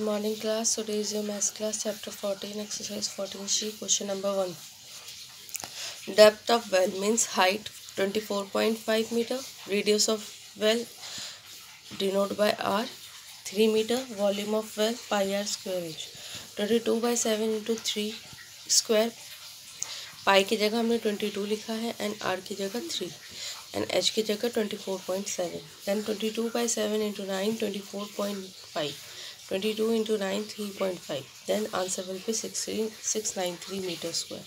Morning class today is your maths class chapter fourteen exercise fourteen she question number one depth of well means height twenty four point five metre radius of well denote by R three metre volume of well pi R square inch twenty two by seven into three square pi की जगह हमने twenty two लिखा है and are की जगह three and H की जगह twenty four point seven then twenty two by seven into nine twenty four point five 22 into 9 3.5 then answer will be 693 meter square.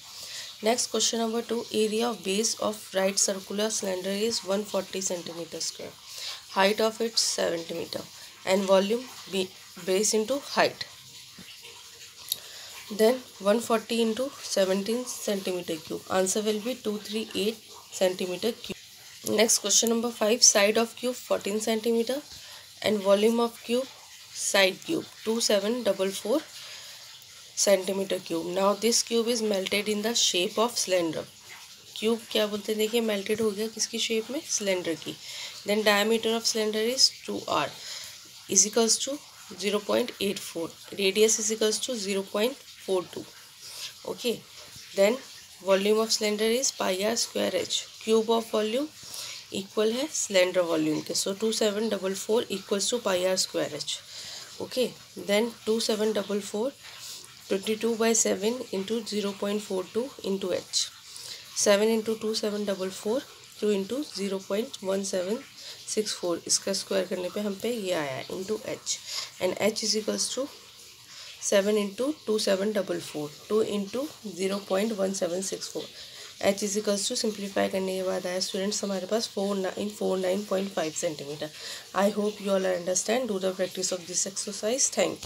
Next question number 2 area of base of right circular cylinder is 140 centimeter square. Height of it 70 meter. And volume B, base into height. Then 140 into 17 centimeter cube. Answer will be 238 centimeter cube. Next question number 5 side of cube 14 centimeter. And volume of cube side cube 2744 centimeter cube. Now, this cube is melted in the shape of cylinder. Cube क्या बोलते हैं? देखिए melted हो गया किसकी shape में? Cylinder की. Then diameter of cylinder is two R equals to zero point eight four radius equals to zero point four two okay then volume of cylinder is pi R square H cube of volume equal है cylinder volume के। So two seven double four equals to pi R square H okay then two seven double four twenty two by seven into zero point four two into H seven into two seven double four two into zero point one seven six four इसका square करने पे हम पे ये आया into H and H is equals to seven into two seven double four two into zero point one seven six four H is equals to simplify करने के बाद आया स्टूडेंट्स हमारे पास four nine four nine point five centimetre I hope you all understand do the practice of this exercise thank you